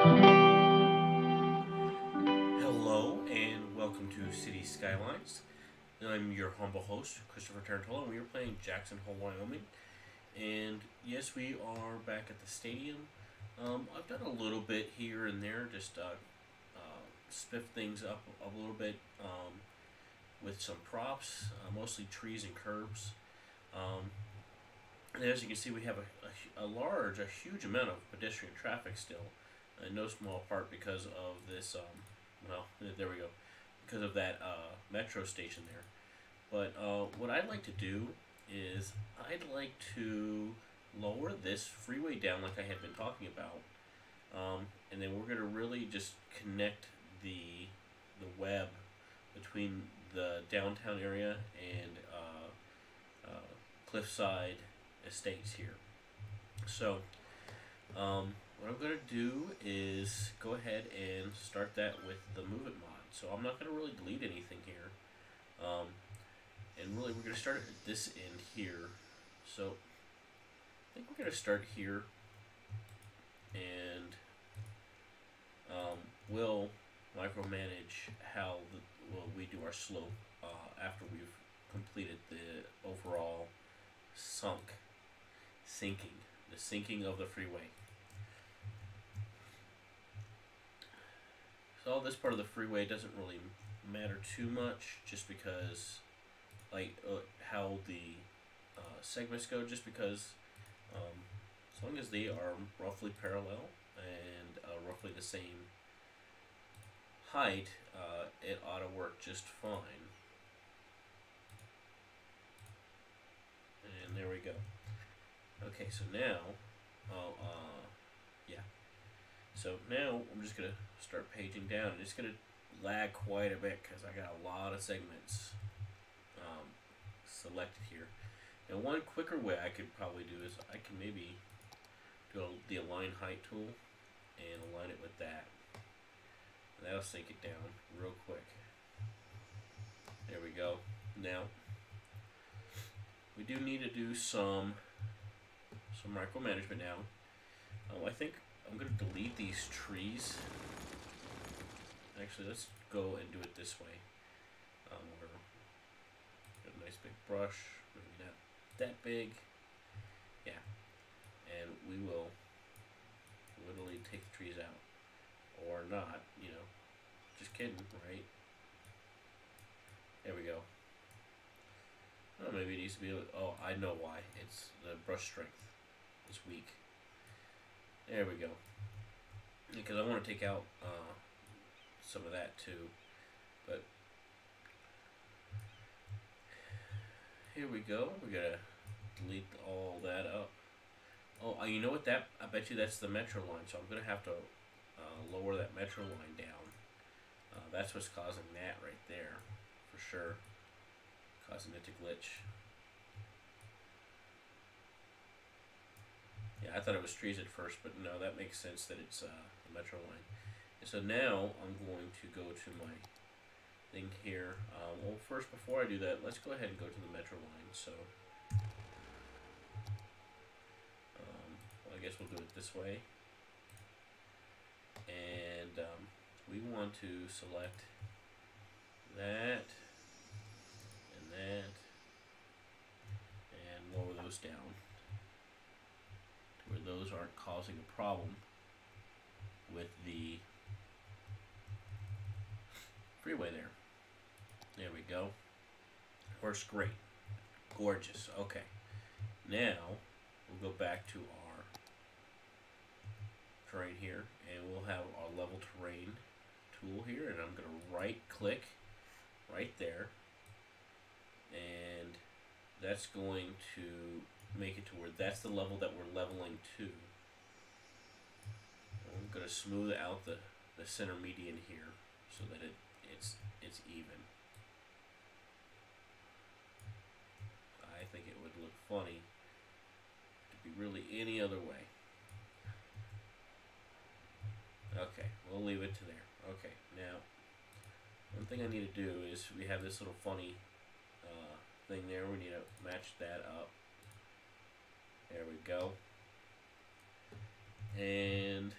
Hello and welcome to City Skylines. I'm your humble host, Christopher Tarantola, and we are playing Jackson Hole, Wyoming. And yes, we are back at the stadium. Um, I've done a little bit here and there, just uh, uh, spiff things up a little bit um, with some props, uh, mostly trees and curbs. Um, and as you can see, we have a, a, a large, a huge amount of pedestrian traffic still in no small part because of this. Um, well, there we go, because of that uh, metro station there. But uh, what I'd like to do is I'd like to lower this freeway down like I had been talking about, um, and then we're going to really just connect the the web between the downtown area and uh, uh, Cliffside Estates here. So. Um, what I'm going to do is go ahead and start that with the Move It mod. So I'm not going to really delete anything here. Um, and really we're going to start at this end here. So I think we're going to start here and um, we'll micromanage how the, well, we do our slope uh, after we've completed the overall sunk, sinking, the sinking of the freeway. All this part of the freeway doesn't really matter too much, just because, like, uh, how the uh, segments go, just because, um, as long as they are roughly parallel and uh, roughly the same height, uh, it ought to work just fine. And there we go. Okay, so now, oh, yeah. So now I'm just going to start paging down. It's going to lag quite a bit because I got a lot of segments um, selected here. And one quicker way I could probably do is I can maybe do the align height tool and align it with that. And that'll sink it down real quick. There we go. Now, we do need to do some some micromanagement now. Oh, I think I'm to delete these trees. Actually, let's go and do it this way. Um, get a nice big brush, maybe not that big. Yeah, and we will literally take the trees out, or not. You know, just kidding, right? There we go. Oh, maybe it needs to be. Oh, I know why. It's the brush strength is weak. There we go. Because I want to take out uh, some of that too. But here we go. We gotta delete all that up. Oh, uh, you know what? That I bet you that's the metro line. So I'm gonna have to uh, lower that metro line down. Uh, that's what's causing that right there, for sure. Causing it to glitch. Yeah, I thought it was trees at first, but no, that makes sense that it's uh, the metro line. And so now I'm going to go to my thing here. Um, well, first, before I do that, let's go ahead and go to the metro line. So, um, well, I guess we'll do it this way. And um, we want to select that and that and lower those down those aren't causing a problem with the freeway there. There we go. Works great. Gorgeous. Okay. Now, we'll go back to our terrain here, and we'll have our level terrain tool here, and I'm going to right click right there, and that's going to make it to where that's the level that we're leveling to. Going to smooth out the, the center median here so that it it's it's even. I think it would look funny to be really any other way. Okay, we'll leave it to there. Okay, now, one thing I need to do is we have this little funny uh, thing there. We need to match that up. There we go. And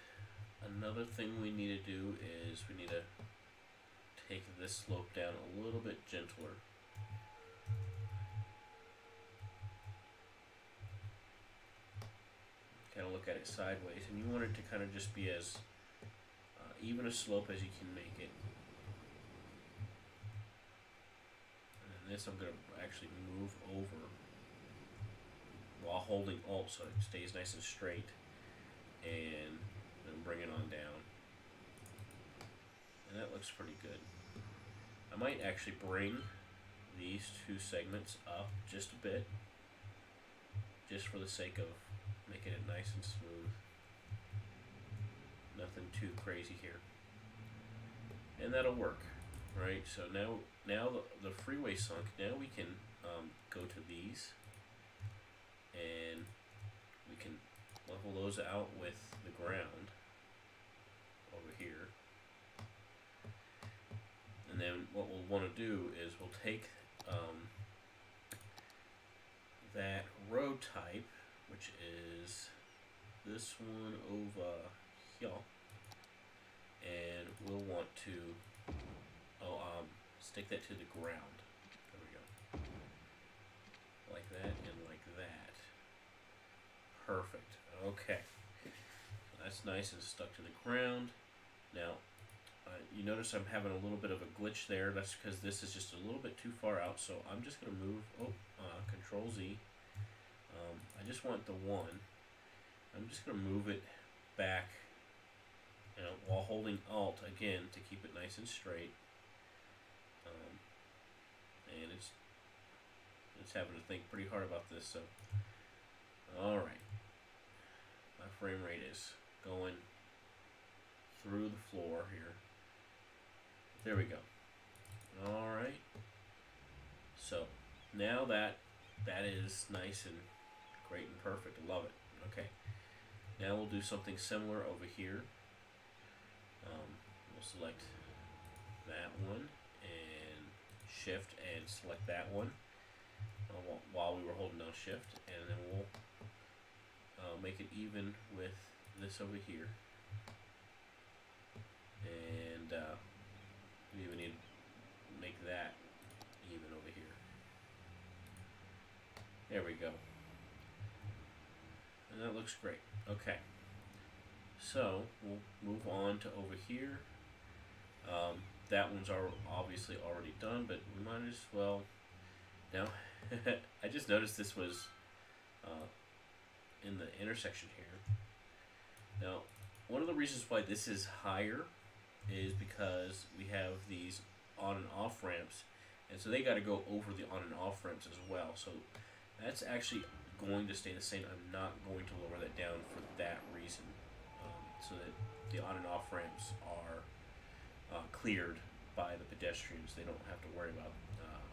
another thing we need to do is we need to take this slope down a little bit gentler. Kind of look at it sideways, and you want it to kind of just be as uh, even a slope as you can make it. And this I'm going to actually move over while holding Alt so it stays nice and straight, and then bring it on down. And that looks pretty good. I might actually bring these two segments up just a bit, just for the sake of making it nice and smooth. Nothing too crazy here. And that'll work, right? So now, now the, the freeway sunk, now we can um, go to these and we can level those out with the ground over here. And then what we'll want to do is we'll take um, that road type, which is this one over here, and we'll want to oh um, stick that to the ground. There we go, like that and like that. Perfect. Okay, that's nice and stuck to the ground. Now uh, you notice I'm having a little bit of a glitch there. That's because this is just a little bit too far out. So I'm just going to move, oh, uh, Control Z. Um, I just want the one. I'm just going to move it back you know, while holding Alt again to keep it nice and straight. Um, and it's it's having to think pretty hard about this. So, all right, my frame rate is going through the floor here. There we go. All right. So now that that is nice and great and perfect. I Love it. Okay. Now we'll do something similar over here. Um, we'll select that one and shift and select that one uh, while we were holding down shift and then we'll uh, make it even with this over here and uh, we even need to make that even over here. There we go. And that looks great. Okay. So we'll move on to over here. Um, that one's are obviously already done, but we might as well. Now, I just noticed this was uh, in the intersection here. Now, one of the reasons why this is higher is because we have these on and off ramps, and so they got to go over the on and off ramps as well. So that's actually going to stay the same. I'm not going to lower that down for that reason, um, so that the on and off ramps are uh, cleared by the pedestrians. They don't have to worry about uh,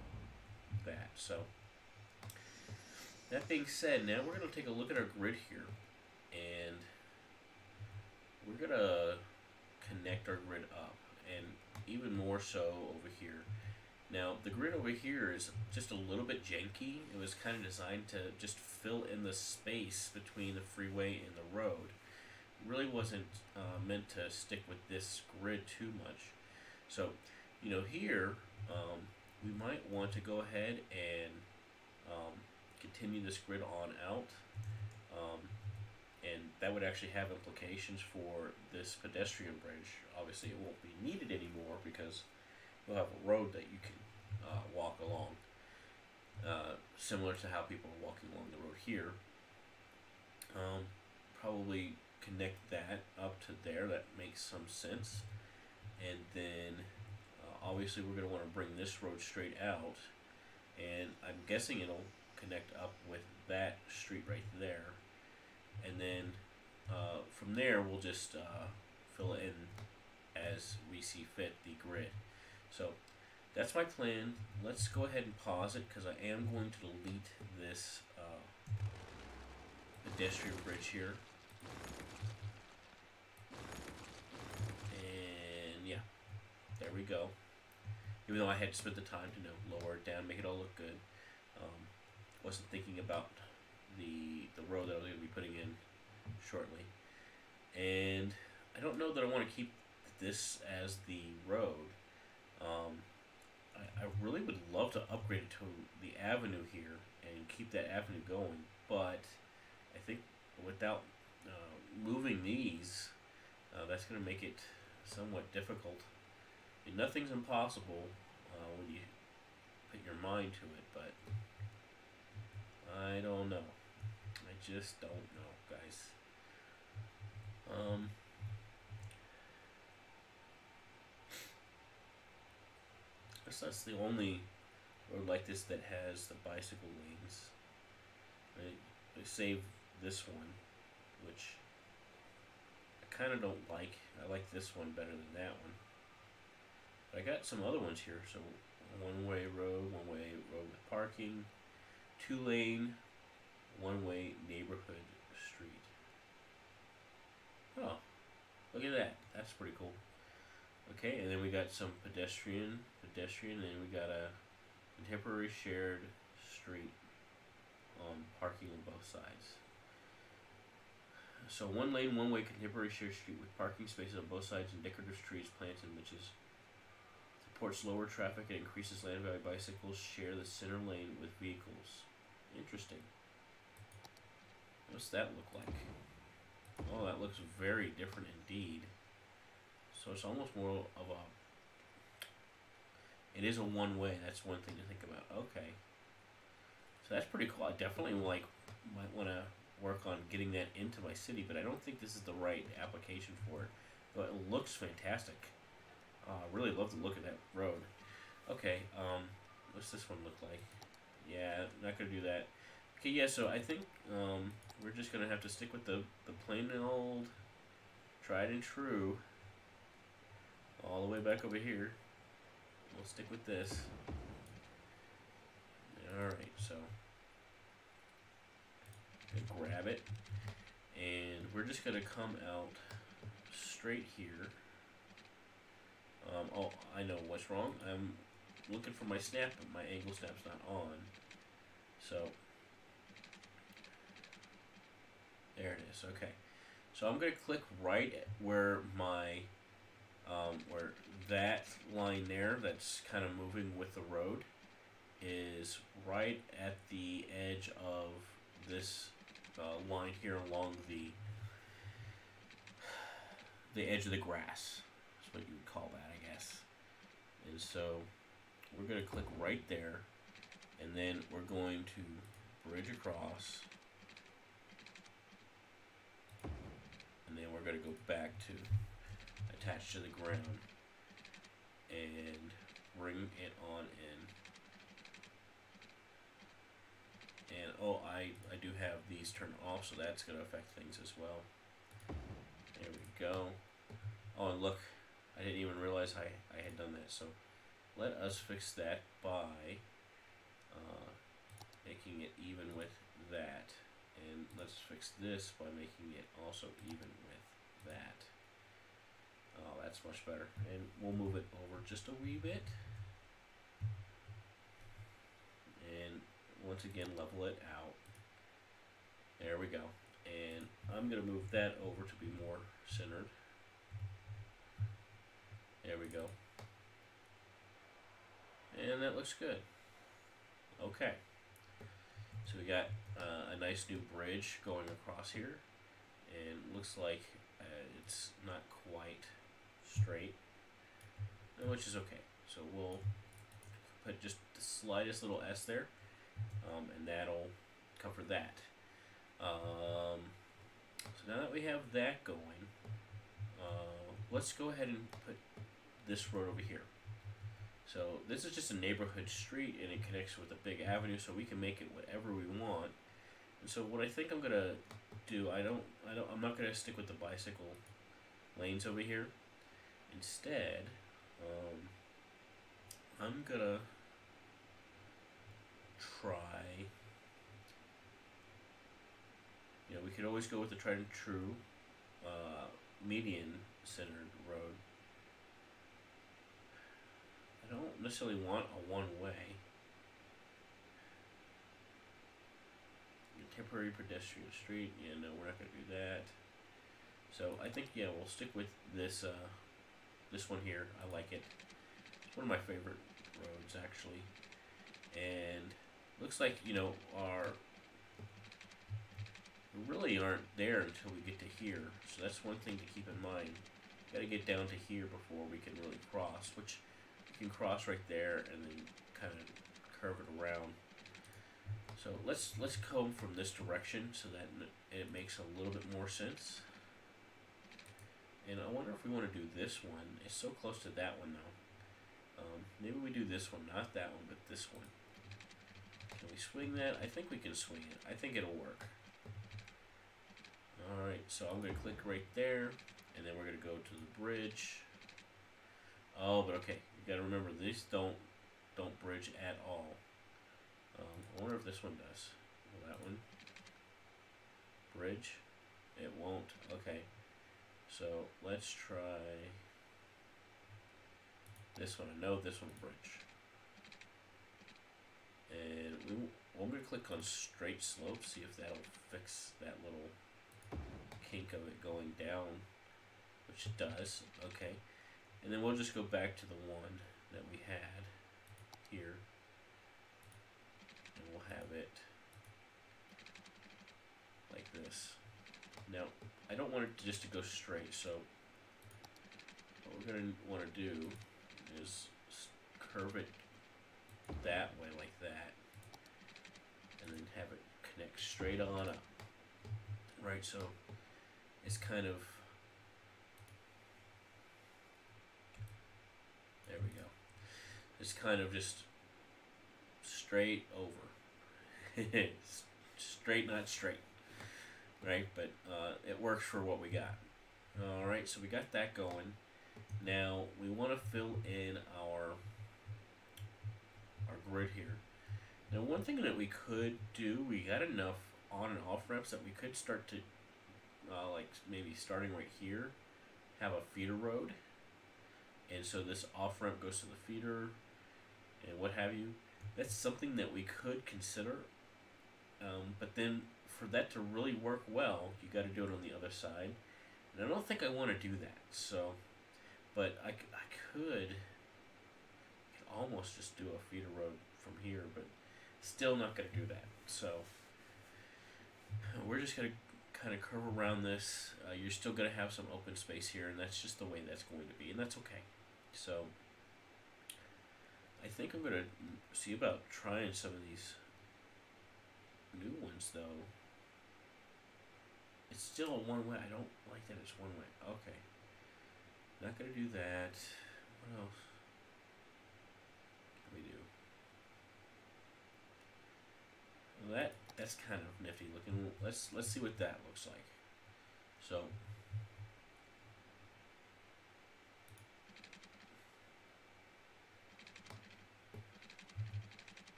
that. So that being said, now we're going to take a look at our grid here, and we're going to connect our grid up and even more so over here. Now the grid over here is just a little bit janky. It was kind of designed to just fill in the space between the freeway and the road. It really wasn't uh, meant to stick with this grid too much. So, you know, here um, we might want to go ahead and um, continue this grid on out. Um, and that would actually have implications for this pedestrian bridge. Obviously, it won't be needed anymore because you'll have a road that you can uh, walk along, uh, similar to how people are walking along the road here. Um, probably connect that up to there. That makes some sense. And then, uh, obviously, we're going to want to bring this road straight out. And I'm guessing it'll connect up with that street right there and then uh, from there we'll just uh, fill in as we see fit the grid. So that's my plan. Let's go ahead and pause it because I am going to delete this uh, pedestrian bridge here. And yeah, there we go. Even though I had to spend the time to you know, lower it down, make it all look good. Um, wasn't thinking about the the road that I was going to be putting in shortly. And I don't know that I want to keep this as the road. Um, I, I really would love to upgrade to the avenue here and keep that avenue going, but I think without uh, moving these, uh, that's going to make it somewhat difficult. And nothing's impossible uh, when you put your mind to it, but I don't know. I just don't know, guys. Um, I guess that's the only road like this that has the bicycle lanes. Right? They save this one, which I kind of don't like. I like this one better than that one. But I got some other ones here. So one way road, one way road with parking, two lane, one way neighborhood street. Oh, look at that. That's pretty cool. Okay, and then we got some pedestrian, pedestrian, and we got a contemporary shared street on parking on both sides. So one lane, one way contemporary shared street with parking spaces on both sides and decorative trees planted which supports lower traffic and increases land value. Bicycles share the center lane with vehicles. Interesting. What's that look like? Oh, that looks very different indeed. So it's almost more of a. It is a one way. That's one thing to think about. Okay. So that's pretty cool. I definitely like might want to work on getting that into my city, but I don't think this is the right application for it. But it looks fantastic. Uh, really love the look of that road. Okay, um, what's this one look like? Yeah, not gonna do that. Okay, yeah, so I think um, we're just gonna have to stick with the, the plain old tried and true all the way back over here. We'll stick with this. Alright, so grab it and we're just gonna come out straight here. Um, oh, I know what's wrong. I'm looking for my snap, but my angle snap's not on. So, there it is. Okay. So I'm going to click right where my, um, where that line there that's kind of moving with the road is right at the edge of this uh, line here along the the edge of the grass. That's what you would call that, I guess. And so we're going to click right there, and then we're going to bridge across and then we're going to go back to attach to the ground and bring it on in. And oh, I, I do have these turned off, so that's going to affect things as well. There we go. Oh, and look, I didn't even realize I, I had done that. So let us fix that by uh, making it even with that. And let's fix this by making it also even with that. Oh, that's much better. And we'll move it over just a wee bit. And once again, level it out. There we go. And I'm going to move that over to be more centered. There we go. And that looks good. Okay. So we got uh, a nice new bridge going across here. And looks like uh, it's not quite straight, which is okay. So we'll put just the slightest little S there, um, and that'll cover that. Um, so now that we have that going, uh, let's go ahead and put this road over here. So this is just a neighborhood street and it connects with a big avenue so we can make it whatever we want. And so what I think I'm gonna do, I don't, I don't, I'm not gonna stick with the bicycle lanes over here. Instead, um, I'm gonna try. You know, we could always go with the tried and true uh, median centered road. I don't necessarily want a one way. Temporary pedestrian street, yeah, no, we're not going to do that. So I think yeah, we'll stick with this uh, this one here. I like it. It's one of my favorite roads actually, and looks like you know our really aren't there until we get to here. So that's one thing to keep in mind. Got to get down to here before we can really cross, which can cross right there and then kind of curve it around. So let's let's come from this direction so that it makes a little bit more sense. And I wonder if we want to do this one. It's so close to that one though. Um, maybe we do this one, not that one, but this one. Can we swing that? I think we can swing it. I think it'll work. Alright, so I'm going to click right there, and then we're going to go to the bridge. Oh, but okay, you got to remember, these don't don't bridge at all. Um, I wonder if this one does. Well, that one. Bridge. It won't. Okay. So let's try this one. I know this one bridge. And we, I'm going to click on straight slope, see if that'll fix that little kink of it going down, which it does. Okay. And then we'll just go back to the one that we had here. And we'll have it like this. Now, I don't want it to just to go straight, so what we're going to want to do is curve it that way like that and then have it connect straight on up right so it's kind of there we go it's kind of just straight over straight not straight right but uh, it works for what we got all right so we got that going now we want to fill in our our grid here. Now one thing that we could do, we got enough on and off ramps that we could start to, uh, like maybe starting right here, have a feeder road. And so this off ramp goes to the feeder and what have you. That's something that we could consider. Um, but then for that to really work well, you got to do it on the other side. And I don't think I want to do that. So but I, I could, could almost just do a feeder road from here, but still not going to do that. So we're just going to kind of curve around this. Uh, you're still going to have some open space here, and that's just the way that's going to be, and that's okay. So I think I'm to see about trying some of these new ones, though. It's still a one way. I don't like that it's one way. Okay. Not gonna do that. What else can we do? Well, that that's kind of nifty looking. Let's let's see what that looks like. So.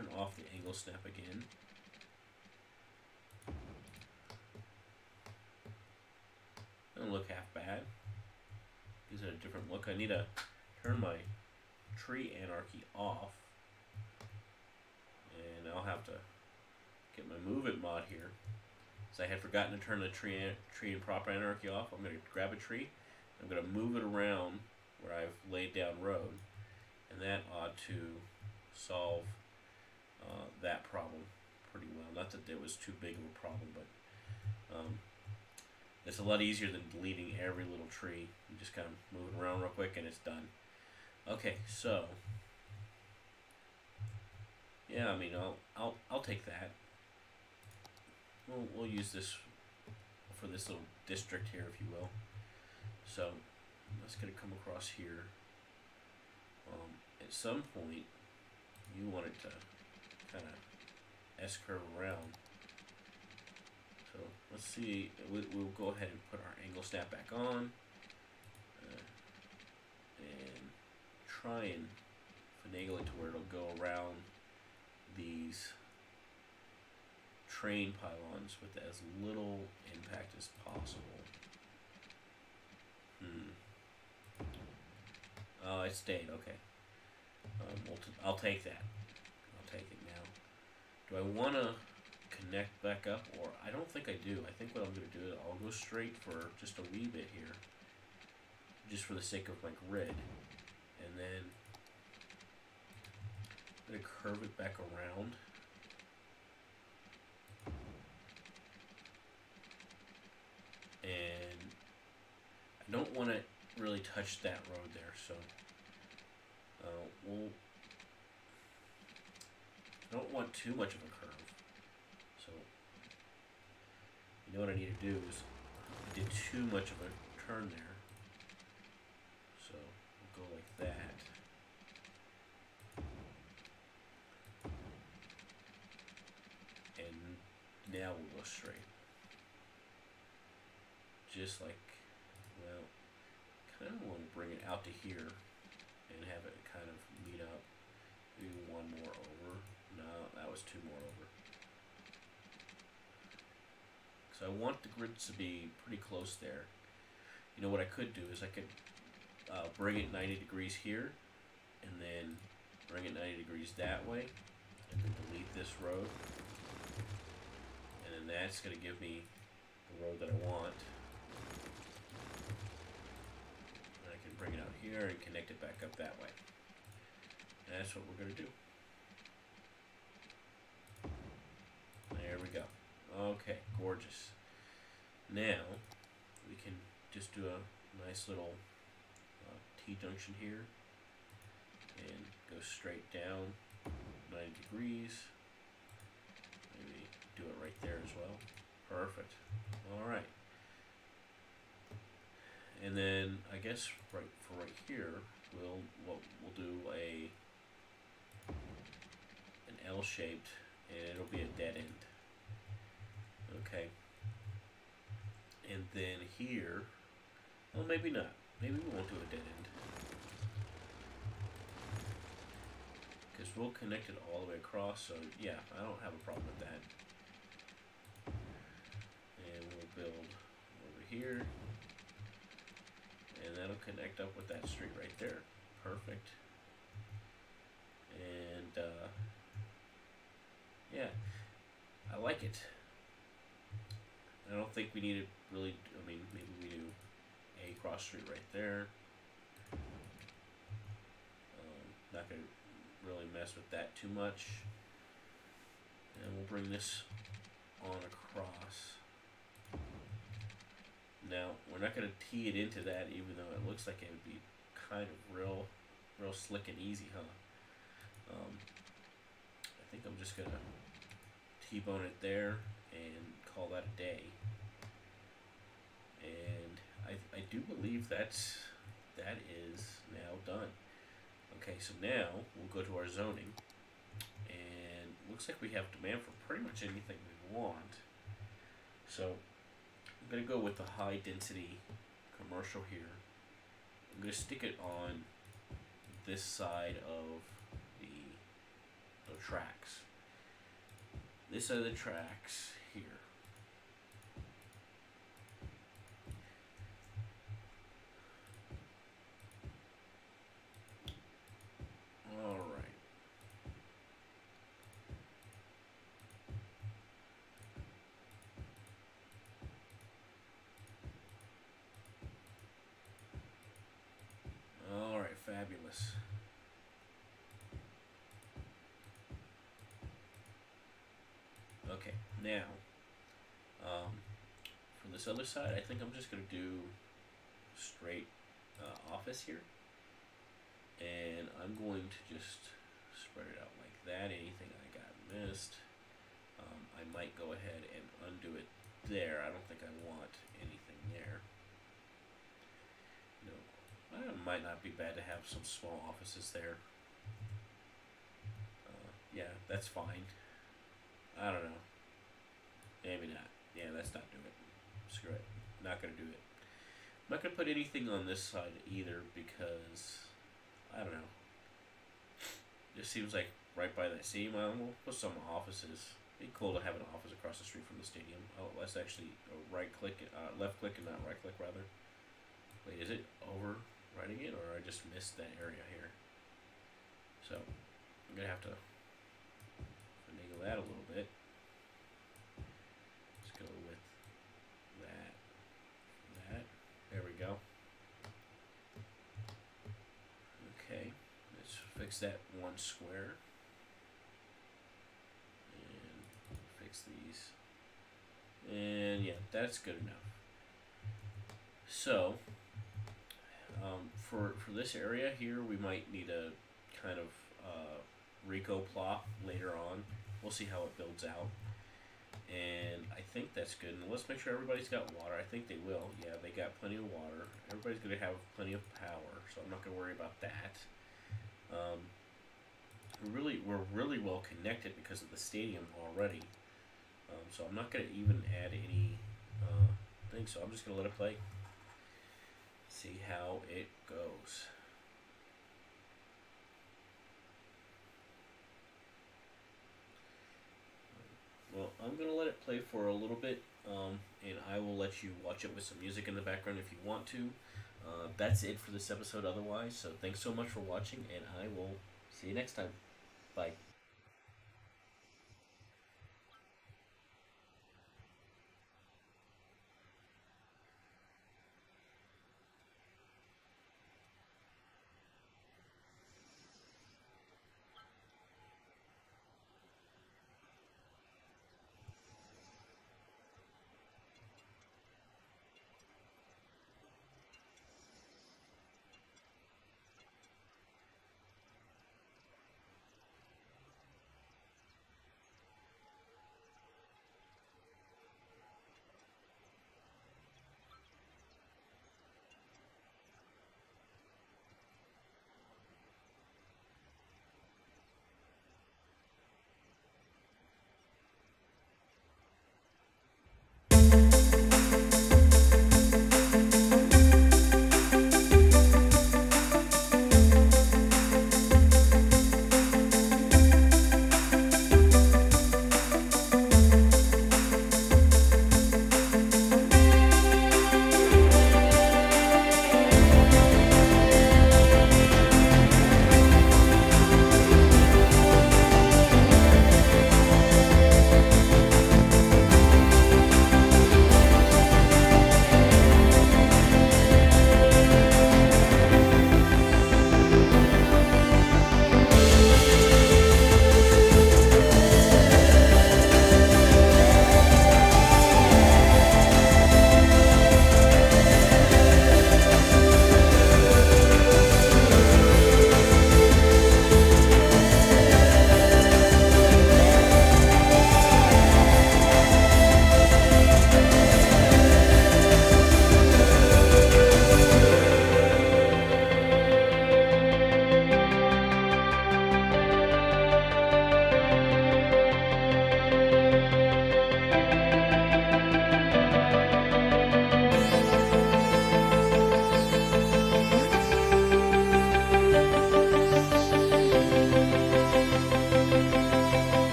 Turn off the angle snap again. Doesn't look half bad gives it a different look. I need to turn my tree anarchy off. And I'll have to get my move it mod here. So I had forgotten to turn the tree, tree and prop anarchy off. I'm going to grab a tree. I'm going to move it around where I've laid down road. And that ought to solve uh, that problem pretty well. Not that it was too big of a problem, but um, it's a lot easier than deleting every little tree. You just kind of move it around real quick and it's done. Okay, so yeah, I mean, I'll I'll I'll take that. We'll we'll use this for this little district here, if you will. So let's get it come across here. Um, at some point, you want it to kind of S curve around. So let's see, we'll, we'll go ahead and put our angle snap back on uh, and try and finagle it to where it'll go around these train pylons with as little impact as possible. Hmm. Oh, it stayed. Okay. Um, we'll t- I'll take that. I'll take it now. Do I want to connect back up, or I don't think I do. I think what I'm going to do is I'll go straight for just a wee bit here, just for the sake of my grid, and then I'm going to curve it back around. And I don't want to really touch that road there, so uh, we'll I don't want too much of a curve. So, you know what I need to do is, did too much of a turn there. So, we'll go like that. And now we'll go straight. Just like, well, kind of want to bring it out to here and have it kind of meet up. Maybe one more over. No, was two more over. So I want the grids to be pretty close there. You know what I could do is I could uh, bring it 90 degrees here, and then bring it 90 degrees that way, and then delete this road. And then that's going to give me the road that I want. And I can bring it out here and connect it back up that way. And that's what we're going to do. There we go. Okay, gorgeous. Now, we can just do a nice little uh, T-junction here and go straight down 90 degrees. Maybe do it right there as well. Perfect. Alright. And then, I guess right for right here, we'll, we'll, we'll do a an L-shaped and it'll be a dead end. Okay. And then here, well, maybe not. Maybe we won't do a dead end. Because we'll connect it all the way across, so yeah, I don't have a problem with that. And we'll build over here. And that'll connect up with that street right there. Perfect. And, uh, yeah, I like it. Don't think we need to really. I mean, maybe we do a cross street right there. Um, not gonna really mess with that too much. And we'll bring this on across. Now we're not gonna tee it into that, even though it looks like it would be kind of real, real slick and easy, huh? Um, I think I'm just gonna T-bone it there and call that a day. And I, I do believe that's that is now done. Okay, so now we'll go to our zoning and looks like we have demand for pretty much anything we want. So I'm gonna go with the high density commercial here. I'm gonna stick it on this side of the, the tracks. This are the tracks here. All right. All right, fabulous. Okay, now, um, from this other side, I think I'm just going to do straight uh, office here. And I'm going to just spread it out like that. Anything I got missed, um, I might go ahead and undo it there. I don't think I want anything there. No, it might not be bad to have some small offices there. Uh, yeah, that's fine. I don't know. Maybe not. Yeah, let's not do it. Not gonna do it. I'm not gonna put anything on this side either because I don't know. Just seems like right by that seam. Well, we'll put some offices. It'd be cool to have an office across the street from the stadium. Oh, let's actually right click, uh, left click, and not right click rather. Wait, is it overwriting it, or I just missed that area here? So I'm gonna have to finagle that a little bit. Fix that one square. And fix these. And yeah, that's good enough. So, um, for, for this area here, we might need a kind of uh, Rico plot later on. We'll see how it builds out. And I think that's good. And let's make sure everybody's got water. I think they will. Yeah, they got plenty of water. Everybody's going to have plenty of power, so I'm not going to worry about that. Um, really, we're really well connected because of the stadium already. Um, so I'm not going to even add any uh, things. So I'm just going to let it play. See how it goes. Well, I'm gonna let it play for a little bit, um, and I will let you watch it with some music in the background if you want to. Uh, that's it for this episode, otherwise. So thanks so much for watching, and I will see you next time. Bye.